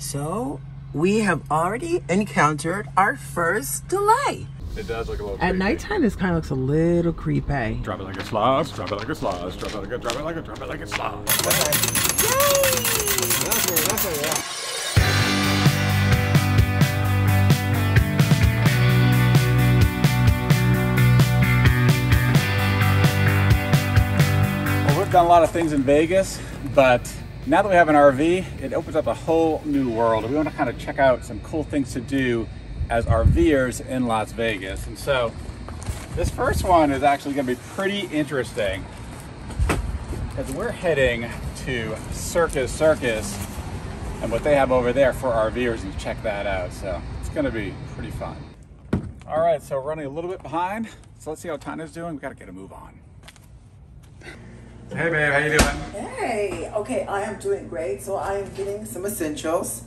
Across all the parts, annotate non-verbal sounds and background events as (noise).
So we have already encountered our first delay. It does look a little At creepy. nighttime, this kind of looks a little creepy. Drop it like a slosh, drop it like a slosh, drop it like a, drop it like a, drop it like a slosh. Well, we've done a lot of things in Vegas, but now that we have an RV, it opens up a whole new world. We want to kind of check out some cool things to do as RVers in Las Vegas. And so this first one is actually going to be pretty interesting because we're heading to Circus Circus and what they have over there for RVers and check that out. So it's going to be pretty fun. All right, so we're running a little bit behind. So let's see how Tanya's doing. We got to get a move on. Hey babe, how you doing? Hey, okay, I am doing great. So I am getting some essentials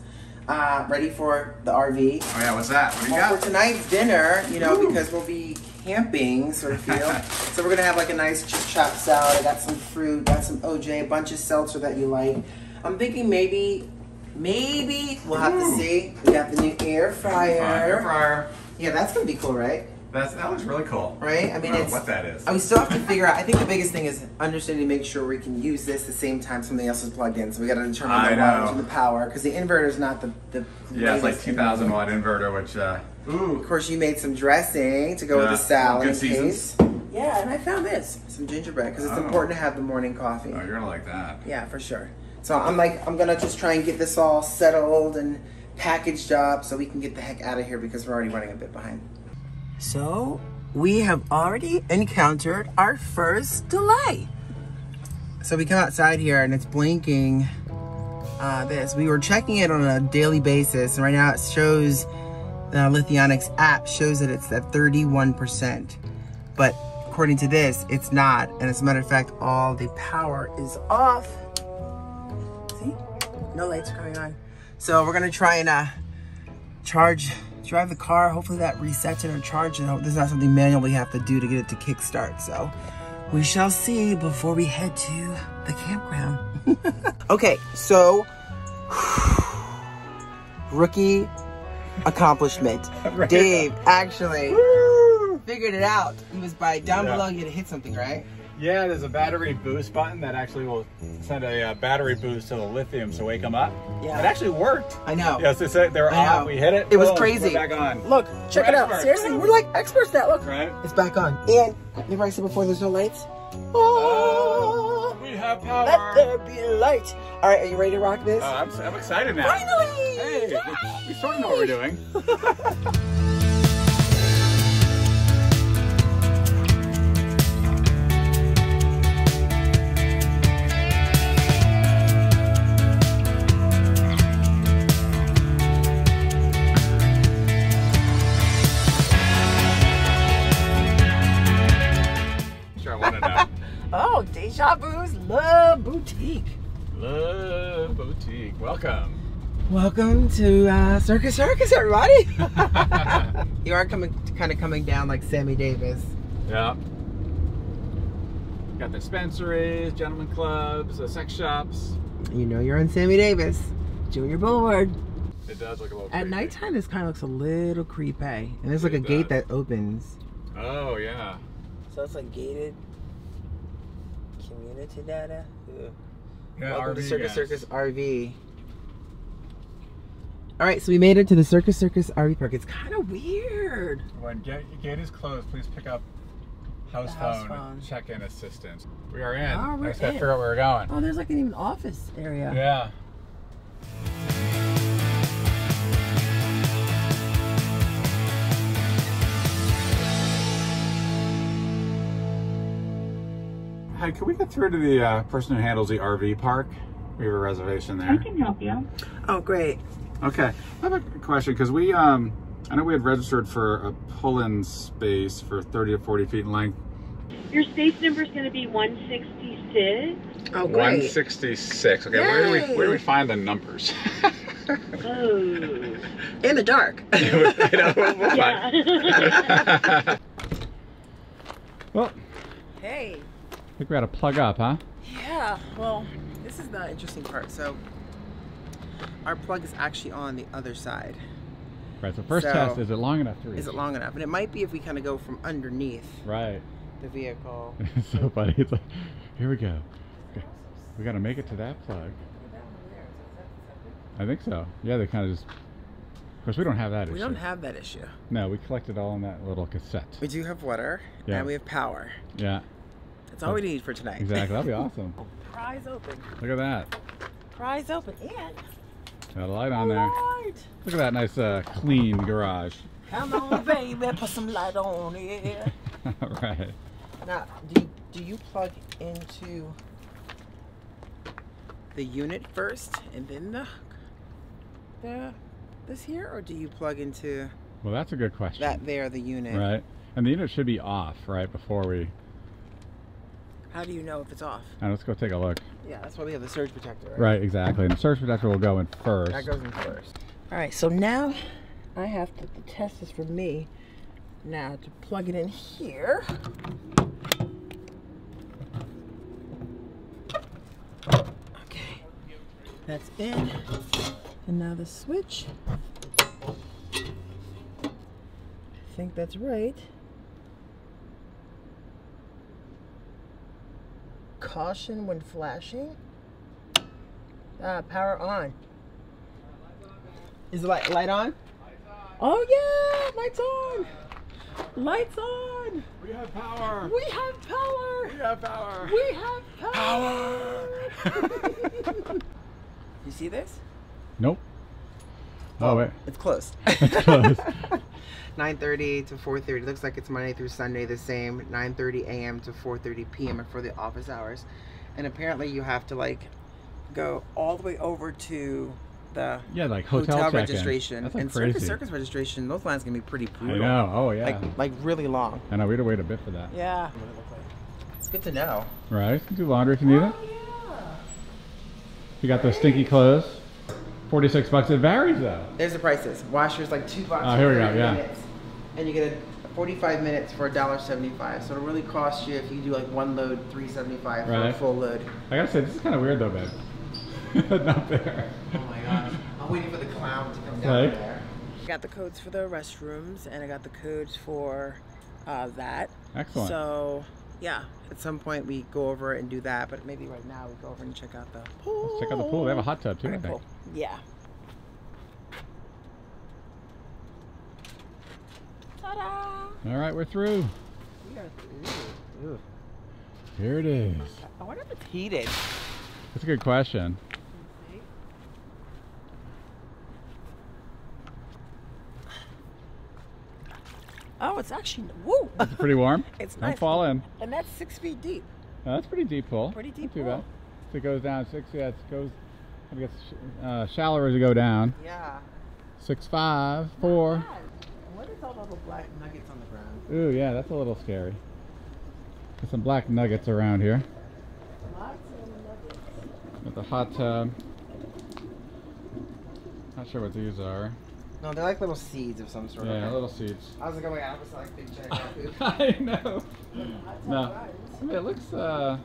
uh, ready for the RV. Oh yeah, what's that? What do you Well, got? for tonight's dinner, you know, because we'll be camping sort of (laughs) feel. so we're gonna have like a nice chip chop salad. I got some fruit, got some OJ, a bunch of seltzer that you like. I'm thinking maybe, maybe we'll have to see. We got the new air fryer. Air fryer. Yeah, that's gonna be cool, right? That's, that looks really cool. Right? I mean, don't know it's what that is. We still have to figure out. I think the biggest thing is understanding to make sure we can use this the same time something else is plugged in. So we got to determine I the wattage and the power because the inverter is not the the Yeah, it's like 2,000 watt inverter, which, uh, ooh. Of course, you made some dressing to go with the salad good seasons. case. Yeah, and I found this some gingerbread because it's Oh. important to have the morning coffee. Oh, you're gonna like that. Yeah, for sure. So I'm like, I'm gonna just try and get this all settled and packaged up so we can get the heck out of here because we're already running a bit behind. So we have already encountered our first delay. So we come outside here and it's blinking uh, this. We were checking it on a daily basis and right now it shows, the Lithionics app shows that it's at 31%. But according to this, it's not. And as a matter of fact, all the power is off. See? No lights are coming on. So we're gonna try and uh, charge, drive the car. Hopefully that resets it or charges it. This is not something manual we have to do to get it to kickstart. So we shall see before we head to the campground. (laughs) okay, so (sighs) rookie accomplishment. (laughs) Right. Dave actually figured it out. He was by down Yeah. below. You had to hit something, right? Yeah, there's a battery boost button that actually will send a uh, battery boost to the lithium to wake them up. Yeah. It actually worked. I know. Yes, they said they were I know. on. We hit it. It was boom, crazy. We're back on. Look, check We're it out. experts. Seriously, we're like experts now. Look, Right? it's back on. And remember I said before, there's no lights. Oh, We have power. let there be light. All right, are you ready to rock this? Oh, I'm, I'm excited now. Finally! Hey, we sort of know what we're doing. (laughs) Deja Love Boutique. Love Boutique. Welcome. Welcome to uh, Circus Circus, everybody. (laughs) (laughs) you are coming, kind of coming down like Sammy Davis. Yeah. Got dispensaries, gentlemen clubs, uh, sex shops. You know you're on Sammy Davis, Junior Boulevard. It does look a little At creepy. nighttime, this kind of looks a little creepy. And there's like a It gate that opens. Oh, yeah. So it's like gated data. Yeah, Welcome to Circus guys. Circus RV. All right, so we made it to the Circus Circus RV park. It's kind of weird. When gate, gate is closed, please pick up house, house phone, phone. check-in assistance. We are in. Oh, we're I just gotta in. figure out where we're going. Oh, there's like an even office area. Yeah. Hey, can we get through to the uh, person who handles the RV park? We have a reservation there. I can help you. Oh, great. Okay, I have a question because we, um, I know we had registered for a pull-in space for 30 to 40 feet in length. Your space number is going to be 166. Oh, great. 166. Okay, where do we Yay. where do we find the numbers? (laughs) Oh. In the dark. (laughs) I know, we'll well, (laughs) hey. I think we got to plug up, huh? Yeah, well, this is the interesting part. So, our plug is actually on the other side. Right. So first So, test is it long enough to reach? Is it long enough? And it might be if we kind of go from underneath Right. the vehicle. It's (laughs) so funny. It's like, here we go. Okay. We got to make it to that plug. I think so. Yeah, they kind of just. Of course, we don't have that We issue. We don't have that issue. No, we collected all in that little cassette. We do have water Yeah. and we have power. Yeah, That's all we need for tonight. exactly. That'd be (laughs) awesome. Prize open. Look at that. Prize open. And Got a light on there. light. Look at that nice, uh, clean garage. Come on, (laughs) baby, put some light on it. (laughs) right. Now, do you, do you plug into the unit first and then the the this here, or do you plug into Well, that's a good question. that there, the unit? Right. And the unit should be off right before we. How do you know if it's off? Let's go take a look. Yeah, that's why we have the surge protector. Right. Right, exactly. And the surge protector will go in first. That goes in first. All right, so now I have to. The test is for me. Now to plug it in here. Okay, that's in. And now the switch. I think that's right. Caution when flashing. Ah, power on. Is the light, light on? Oh yeah, lights on. Lights on. We have power. We have power. We have power. We have power. (laughs) you see this? Nope. Oh wait. It's closed. (laughs) It's closed. (laughs) 9:30 to 4:30. Looks like it's Monday through Sunday the same. 9:30 a.m. to 4:30 p.m. for the office hours. And apparently you have to like go all the way over to the Yeah, like hotel, hotel, registration That's like and crazy. circus circus registration. Those lines can be pretty I brutal. know. Oh yeah. Like like really long. I know. We had to wait a bit for that. Yeah. It's good to know. Right. You can do laundry if you need it. Oh, you got those stinky clothes. Forty-six bucks. It varies though. There's the prices. Washer's like two bucks. Oh, here we go, 30 yeah. minutes, and you get a 45 minutes for a dollar 75. So it'll really cost you if you do like one load 375 for a full load. I gotta say, this is kind of weird though, babe. (laughs) Not there. Oh my gosh. I'm waiting for the clown to come down Right. there. I got the codes for the restrooms and I got the codes for uh, that. Excellent. So yeah, at some point we go over and do that, but maybe right now we go over and check out the pool. Let's check out the pool. They have a hot tub too, I think. cool. Yeah. Ta-da! All right, we're through. We are through. Ooh. Here it is. I wonder if it's heated. That's a good question. Oh, it's actually woo. It's pretty warm. (laughs) It's Don't nice. fall in. And that's six feet deep. No, that's pretty deep pool. Pretty deep too pool. bad. So it goes down six. Yeah, it goes. It gets uh, shallower as you go down. Yeah. Six five four. What is all those black nuggets on the ground? Ooh, yeah, that's a little scary. There's some black nuggets around here. Lots of nuggets. With the hot tub. Not sure what these are. No, they're like little seeds of some sort. Yeah, okay. little seeds. I was like, oh my god, it's like big giant food. I know. No. I mean, it looks, uh,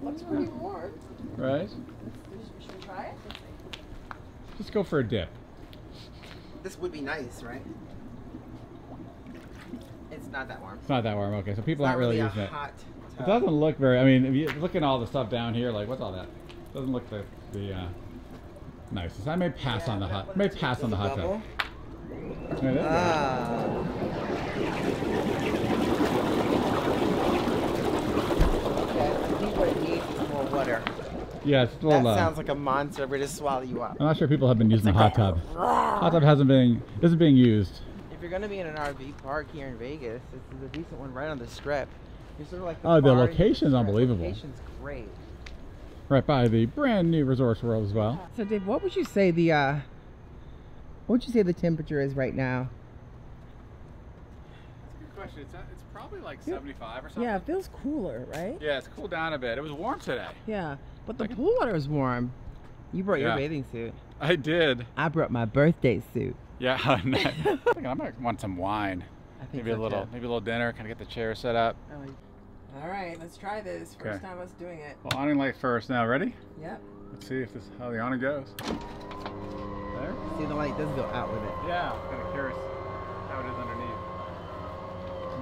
Looks pretty warm. right? Should we try it? Just go for a dip. This would be nice, right? It's not that warm. It's not that warm. Okay, so people It's aren't not really a using it. hot It doesn't look very. I mean, if you look at all the stuff down here, like what's all that? It Doesn't look the the uh, nicest. I may pass Yeah, on the hot. May pass on the hot tub. bubble? Yeah, there you go. Ah. Okay, I think what it needs is more water. Yeah, it's a That little. Uh, sounds like a monster ready to swallow you up. I'm not sure people have been using the hot tub. (laughs) Hot tub hasn't been isn't being used. If you're gonna be in an RV park here in Vegas, this is a decent one right on the strip. You're sort of like Oh, the end of location's strip. unbelievable. Location's great. Right by the brand new Resorts World as well. So, Dave, what would you say the uh, what would you say the temperature is right now? That's a good question. It's, it's probably like Yeah. 75 or something. Yeah, it feels cooler, right? Yeah, it's cooled down a bit. It was warm today. Yeah, but the Like- pool water is warm. You brought your bathing suit. I did. I brought my birthday suit. Yeah, I (laughs) think I might want some wine. I think Maybe a little, too. maybe a little dinner. Kind of get the chair set up. All right, let's try this. First Okay. time us doing it. Well, awning light first. Now, ready? Yep. Let's see if this how the awning goes. There? See, the light does go out with it. Yeah, I'm kind of curious how it is underneath.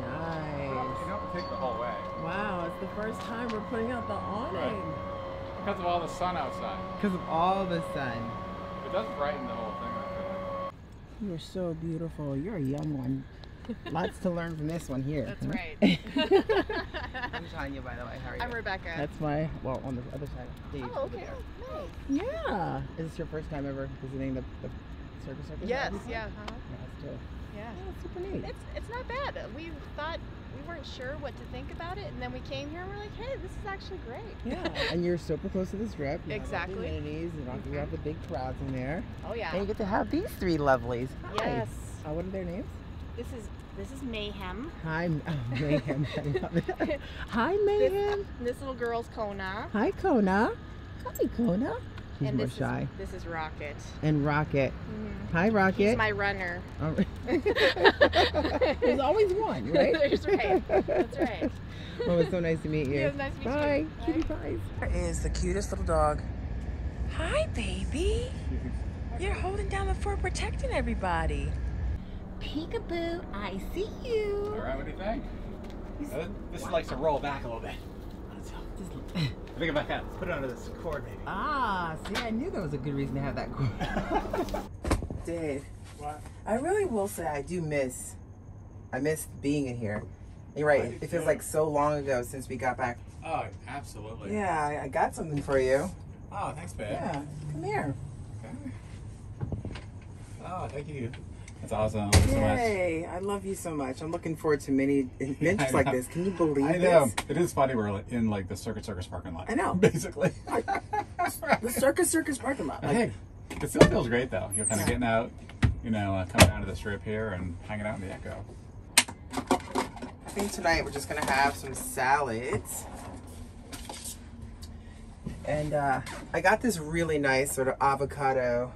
Nice. You Nice. don't have to take the whole way. Wow, it's the first time we're putting out the awning. Right. Because of all the sun outside. Because of all the sun. It does brighten the whole thing, I feel. You're so beautiful. You're a young one. (laughs) Lots to learn from this one here. That's right. (laughs) I'm Tanya, by the way. How are you? I'm Rebecca. That's my, well, on the other side. Dave, oh, okay. there. Nice. Yeah. Is this your first time ever visiting the, the circus circus? Yes, obviously? yeah. Uh-huh. Yeah, that's good. Yeah. Yeah, that's super neat. It's it's not bad. We thought we weren't sure what to think about it, and then we came here and we're like, hey, this is actually great. Yeah, and you're super close to the strip. You have all the Exactly. amenities, you don't have have the big crowds in there. Oh yeah. And you get to have these three lovelies. Hi. Yes. Uh, what are their names? This is this is Mayhem. Hi, oh, Mayhem. (laughs) I love it. Hi, Mayhem. This little girl's Kona. Hi, Kona. Hi, Kona. She's and more this shy. is this is Rocket. And Rocket. Mhm. Hi, Rocket. He's my runner. All right. (laughs) (laughs) There's always one, right? That's right. That's right. Well, it's so nice to meet you. Yeah, it nice to meet you Bye. too. Cutie pies. There is the cutest little dog. Hi, baby. You're holding down the fort, protecting everybody. Peekaboo, I see you. right, what do you think? Uh, This likes to roll back a little bit. (laughs) I think if I can put it under this cord, maybe. Ah, see, I knew that was a good reason to have that cord. (laughs) Dave, What? I really will say I do miss, I miss being in here. You're right, it feels like so long ago since we got back. Oh, absolutely. Yeah, I, I got something for you. Oh, thanks, babe. Yeah, come here. Okay. Oh, thank you. That's awesome. Thank you so much. Yay, I love you so much. I'm looking forward to many (laughs) adventures like this. Can you believe I know. this? It is funny. We're in like the Circus Circus parking lot. I know. (laughs) Basically. The circus circus parking lot. Like, hey, it still feels great though. You're kind of getting out, you know, uh, coming down to the strip here and hanging out in the EKKO. I think tonight we're just gonna have some salads. And uh, I got this really nice sort of avocado.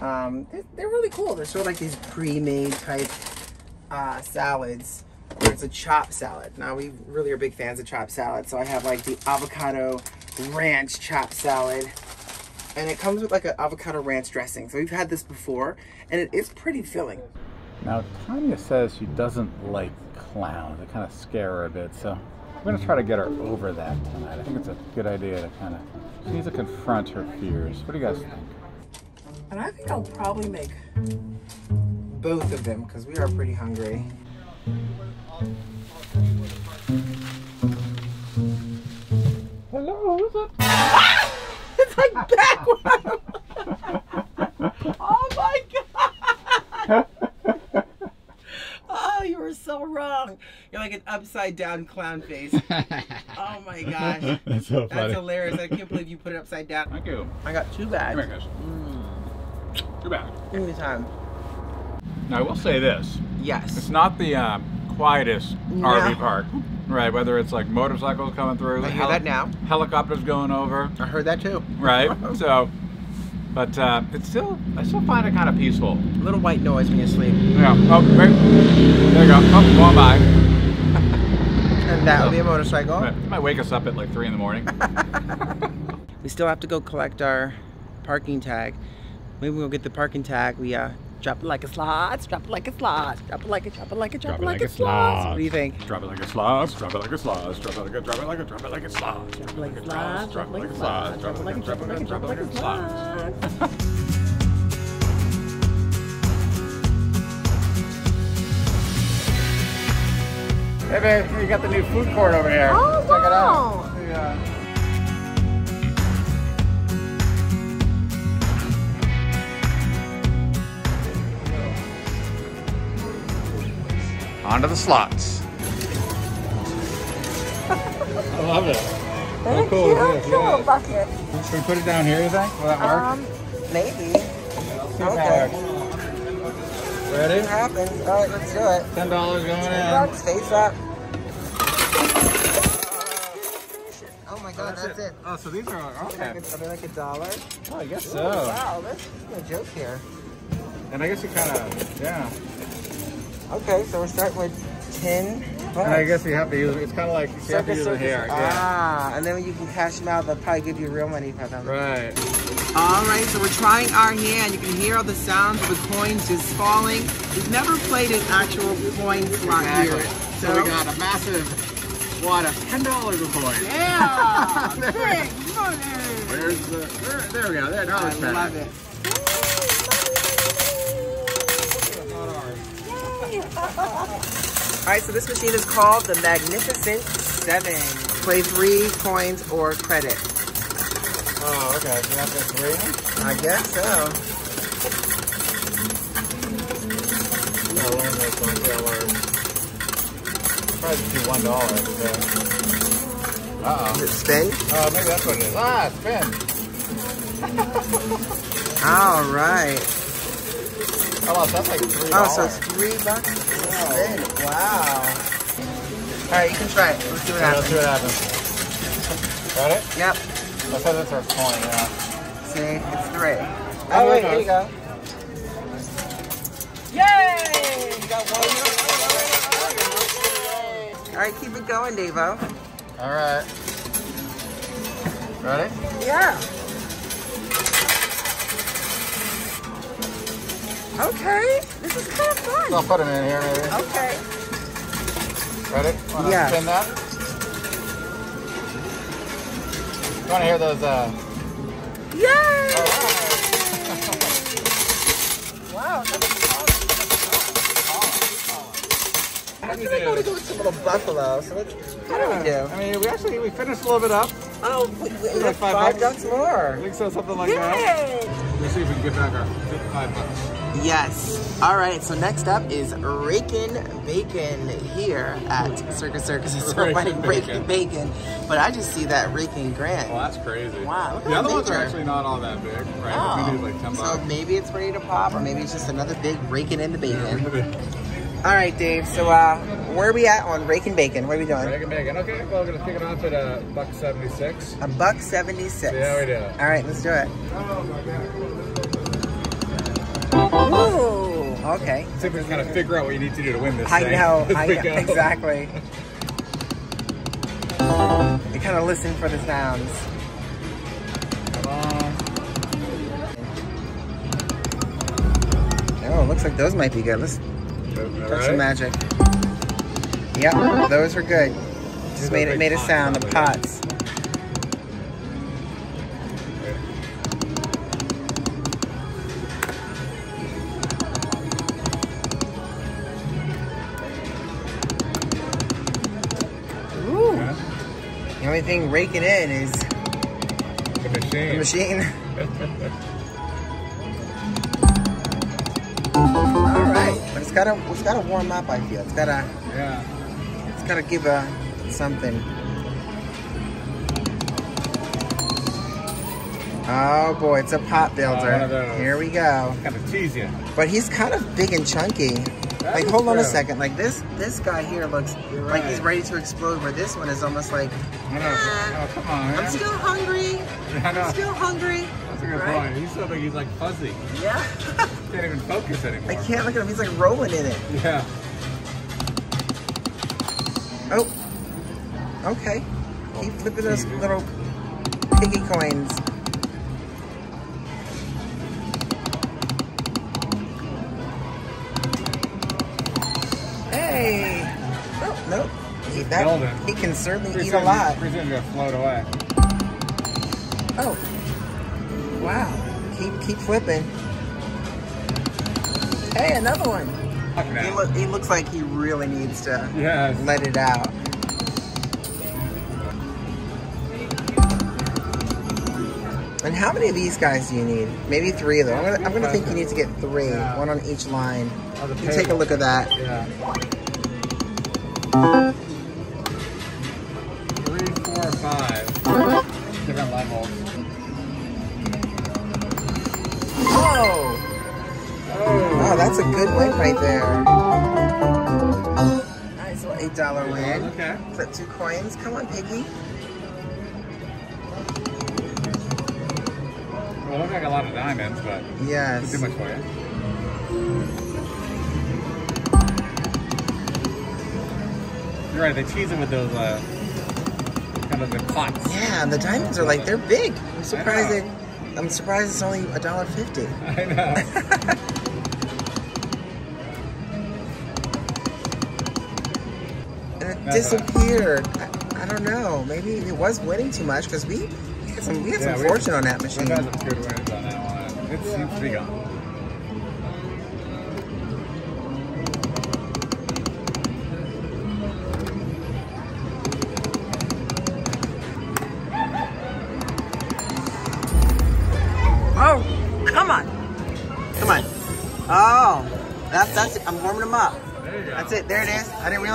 Um, they're, they're really cool. They're sort of like these pre-made type uh, salads. It's a chopped salad. Now we really are big fans of chopped salad, so I have like the avocado ranch chopped salad, and it comes with like an avocado ranch dressing. So we've had this before, and it is pretty filling. Now, Tanya says she doesn't like clowns. They kind of scare her a bit, so we're to try to get her over that tonight. I think it's a good idea to kind of, she needs to confront her fears. What do you guys think? And I think I'll probably make both of them because we are pretty hungry. Hello, who's it? (laughs) It's like backward. (laughs) oh my god. (laughs) Oh, you were so wrong. You're like an upside down clown face. Oh my gosh. That's so That's hilarious. I can't believe you put it upside down. Thank you. I got two bags. here, guys. Too bad. Give me. Now, I will say this. Yes. It's not the um, quietest No. RV park. Right, whether it's like motorcycles coming through, I hear that now. helicopters going over, I heard that too. right? (laughs) so, but uh, it's still, I still find it kind of peaceful. A little white noise when you sleep. Yeah. Oh, right. There you go. Oh, going by. (laughs) And that would be a motorcycle. Might, might wake us up at like three in the morning. (laughs) We still have to go collect our parking tag. Maybe we'll get the parking tag. We uh drop it like a slots, drop it like a slots, drop it like a drop it like a drop, it like, a slots. What do you think? Drop it like a slots. Drop it like a slots. Drop it like a drop it like a drop it like a slots. Drop it Like a slots, Drop it like a slots. Drop it like a drop it like a drop it like a slots. Hey babe, you got the new food court over here. Oh, Check it out. Yeah. On to the slots. I love it. How cool is this? Yeah. bucket. Should we put it down here, you think? Will that work? Um, Maybe. Okay. Ready? It happens. All right, let's do it. Ten dollars going in. Bucks face up. Oh my god, that's it. Oh, so these are Are they okay. like a- are they like a dollar? Oh, I guess Ooh, so. wow, that's no joke here. And I guess you kind of, yeah. Okay, so we're starting with 10 bucks. And I guess you have to use it. It's kind of like you have to use it here. Yeah. Ah, and then when you can cash them out, they'll probably give you real money for them. Right. All right, so we're trying our hand. You can hear all the sounds of the coins just falling. We've never played an actual coin slot Exactly. here. So, we got a massive wad of ten dollars of coins. Yeah, (laughs) big money. Where's the? There, there we go. There, now I love it. All right, so this machine is called the Magnificent Seven. Play three coins or credit. Oh, okay. So that's a three. I guess so. Oh, learn this one. Yeah, learn. Probably just do one dollar. Uh Is oh. it spin? Oh, maybe that's what it is. Ah, spin. All right. Oh, so that's like three Oh, so it's three bucks per. Wow. All right, you can try it. Let's see what happens. Let's see what happens. Got it? Yep. I said that's our coin, yeah. See, it's three. Oh, Oh, wait, there here you go. Yay! You got one. All right, keep it going, Davo. All right. Ready? Yeah. Okay, this is kind of fun. I'll put them in here, maybe. Okay. Ready? Wanna Yeah. spin that? You want to hear those, uh... Yay! All right. (laughs) Wow, How I do you feel like I want to do? go with some little buffalo. So let's. How do we do? I mean, we actually, we finished a little bit up. Oh, we, we Like have five five, bucks? ducks more. I think so, something like that. Let's see if we can get back our five bucks. Yes. All right. So next up is Rakin' Bacon here at Circus Circus. It's so Rakin' funny, Bacon. Bacon. But I just see that Rakin' Grant. Well, that's crazy. Wow, look The other ones are actually not all that big, right? Oh. Like 10 so bucks. maybe it's ready to pop, or maybe it's just another big raking in the bacon. All right, Dave. So uh, where are we at on raking bacon? What are we doing? Bacon, bacon. Okay, well, we're to kick it off at a buck 76. A buck seventy-six. How we do. All right, let's do it. Okay. If we kind of figure out what you need to do to win this I thing. know. (laughs) I know go. exactly. You kind of listen for the sounds. Come on. Oh, it looks like those might be good. Let's Touch right. some magic. Yep, those were good. Just made it made a sound. The pots. Only thing raking in is The machine. the machine. (laughs) All right, but it's gotta it's gotta warm up. I feel it's gotta yeah. it's gotta give a something. Oh boy, it's a pot builder. Oh, those. Here we go. Kind of you. But he's kind of big and chunky. That like, hold on a second. Like this, this guy here looks like he's ready to explode. Where this one is almost like, I know. Oh, come on. I'm still hungry. I'm still hungry. That's a good Right? point. He's so big, he's like fuzzy. Yeah. Can't even focus anymore. I can't look at him. He's like rolling in it. Yeah. Oh. Okay. Keep oh, flipping those little piggy coins. Hey. Oh, nope. He, that, Golden. he can certainly Pretty eat a lot. Pretty soon you're gonna float away. Oh. Wow. Keep keep flipping. Hey, another one. He, look, he looks like he really needs to Yes. let it out. And how many of these guys do you need? Maybe three of them. I'm gonna, I'm gonna think you need to get three, Yeah. one on each line. On the You take a look at that. Yeah. Levels. Oh, that's a good win right there. Nice little eight dollar win. Okay. Flip two coins. Come on, piggy. Well, it looks like a lot of diamonds, but Yes. too much for you. You're right. They cheese it with those uh, kind of the pots. Yeah, and the diamonds are like they're big. I'm surprised. I'm surprised it's only a dollar fifty. (laughs) I know. And it disappeared. I, I don't know. Maybe it was winning too much because we we had some we had Yeah, some we- fortune on that machine. had some good wins on that one. It seems to be gone.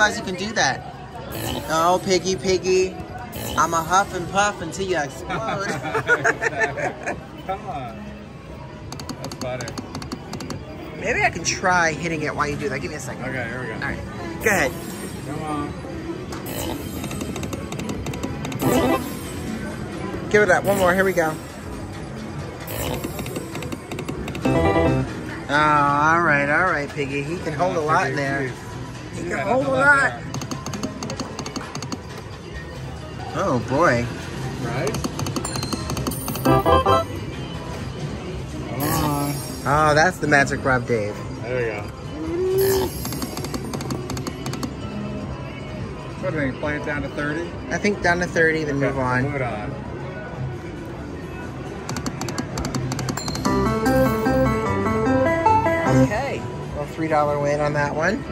Realize you can do that. Oh, piggy, piggy. I'm a huff and puff until you explode. (laughs) Come on. That's funny. Maybe I can try hitting it while you do that. Give me a second. Okay, here we go. All right, go ahead. Come on. Give it up. One more. Here we go. Oh, all right, all right, Piggy. He can hold a lot in there. He can hold a lot. Oh boy. Right? Oh, that's the magic rub, Dave. There we go. What do you? Play it down to 30? I think down to 30, then move Okay, on. Move it on. Okay. Well, three dollar win on that one.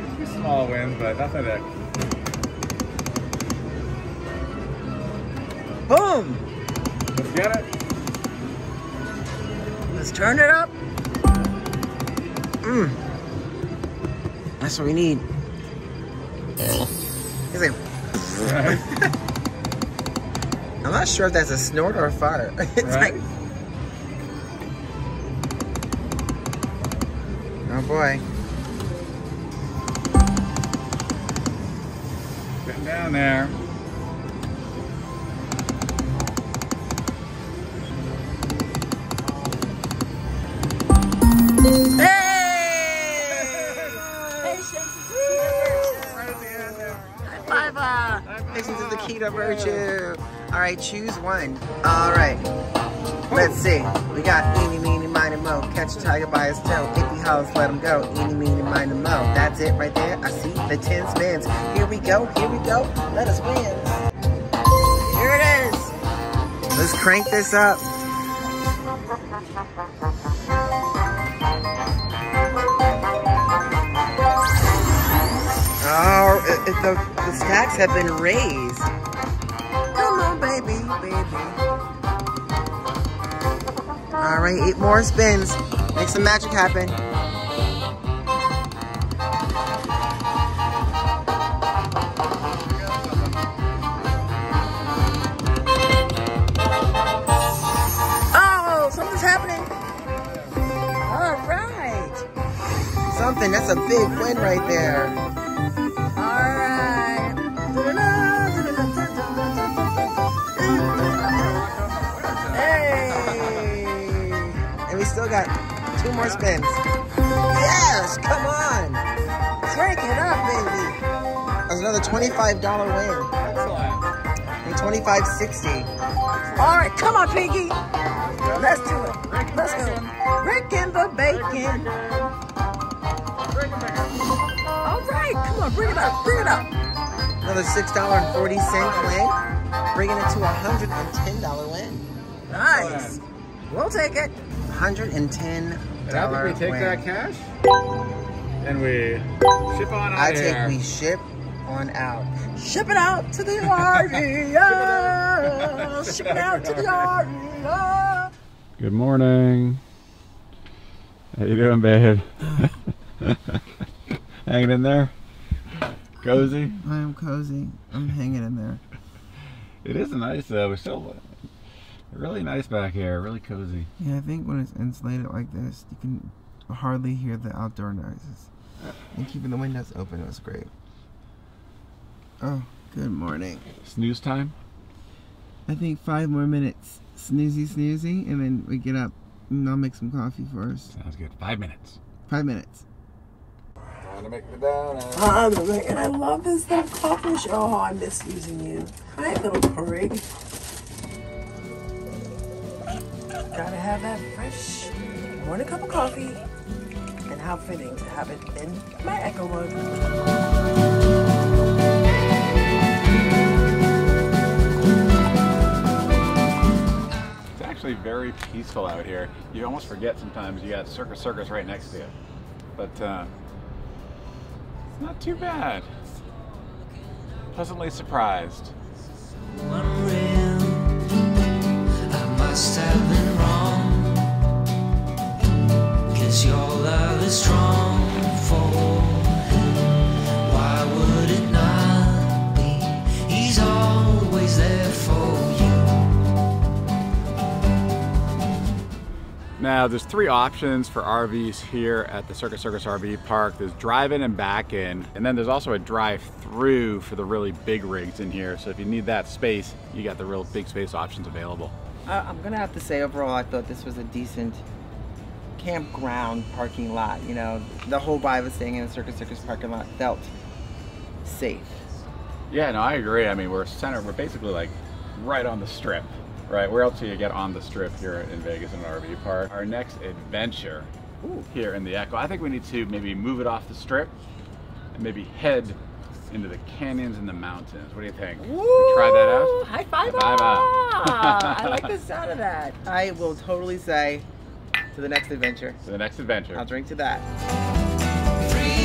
Small wins, but nothing to. Boom. Let's get it. Let's turn it up. Mmm. That's what we need. He's like, Right. I'm not sure if that's a snort or a fart. (laughs) it's Right. like, oh boy. Down there. Patience is the key to virtue. All right, choose one. All right. Let's see. We got eeny, meeny, mo. Catch a tiger by his tail. If he hollers, let him go. Any Eeny, meeny, miny, mo. That's it right there. I see the 10 spins. Here we go. Here we go. Let us win. Here it is. Let's crank this up. Oh, the, the stacks have been raised. Come on, baby, baby. All right, eight more spins. Make some magic happen. Oh, something's happening. All right. Something, that's a big win right there. Two more spins. Yes, come on. Crank it up, baby. That's another $25 win. And 25.60. All right, come on, Pinky. Let's do it. Let's go. Rick and the bacon. All right, come on, bring it up, bring it up. Another $6.40 win, bringing it to a $110 win. Nice. We'll take it. $110 And after we take win. that cash, and we ship on out I of take here. we ship on out. Ship it out to the (laughs) area. ship it out to the (laughs) area. Good morning. How you doing, babe? (laughs) Hanging in there? Cozy? I am cozy. I'm hanging in there. It is nice though. We're still really nice back here. Really cozy. Yeah, I think when it's insulated like this, you can hardly hear the outdoor noises. And keeping the windows open was great. Oh, good morning. Snooze time? I think five more minutes. Snoozy, snoozy, and then we get up and I'll make some coffee for us. Sounds good. Five minutes. Five minutes. Time to make the donut. I'm the and I love this little coffee shop. Oh, I miss using you. Hi, little prig. Gotta have that fresh morning cup of coffee. And how fitting to have it in my EKKO mug. It's actually very peaceful out here. You almost forget sometimes you got Circus Circus right next to you. But uh, it's not too bad. Pleasantly surprised. Must have been wrong. Cause your love is strong for. Why would it not be? He's always there for you. Now, there's three options for RVs here at the Circus Circus RV Park. There's drive-in and back-in, and then there's also a drive-through for the really big rigs in here. So if you need that space, you got the real big space options available. I, I'm gonna have to say, overall, I thought this was a decent campground parking lot. You know, the whole vibe of staying in a Circus Circus parking lot felt safe. Yeah, no, I agree. I mean, we're center, we're basically like right on the strip, right? Where else do you get on the strip here in Vegas in an RV park? Our next adventure Ooh. here in the EKKO. I think we need to maybe move it off the strip and maybe head into the canyons and the mountains. What do you think? We try that out? High five! High five. I like the sound of that. (laughs) I will totally say to the next adventure. To the next adventure. I'll drink to that. Free,